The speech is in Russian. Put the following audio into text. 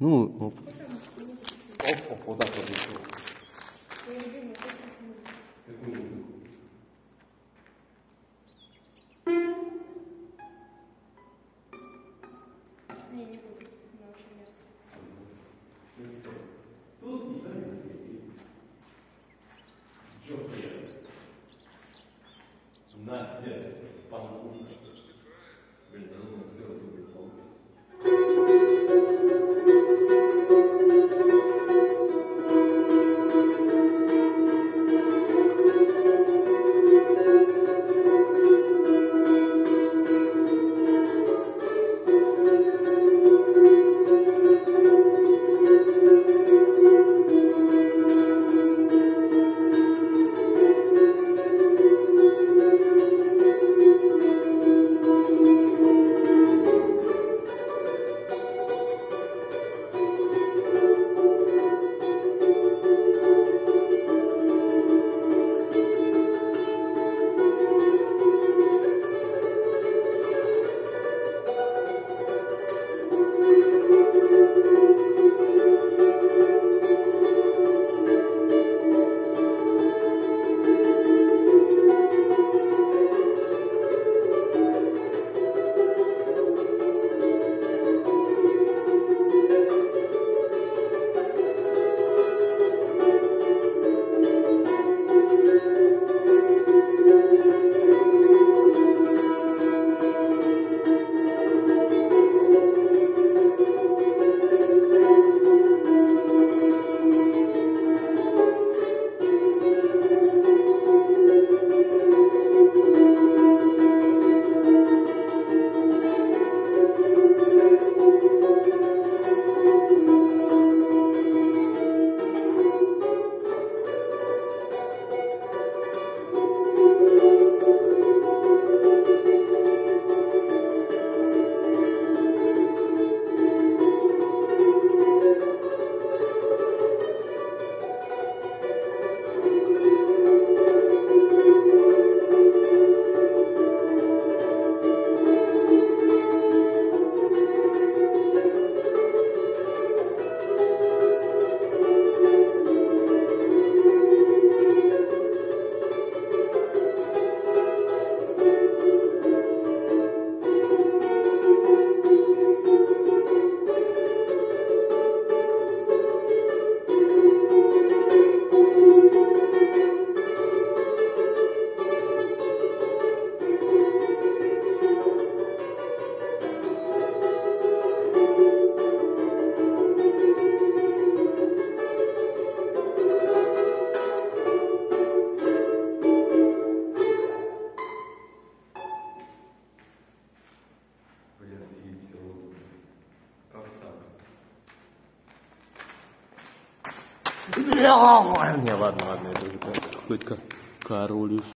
Ну, оп. Оп, оп, вот так вот. Музыку? Не, не буду. Она очень мерзкая. Тут не Настя, панкушка. Не, ладно, ладно, это уже какой-то король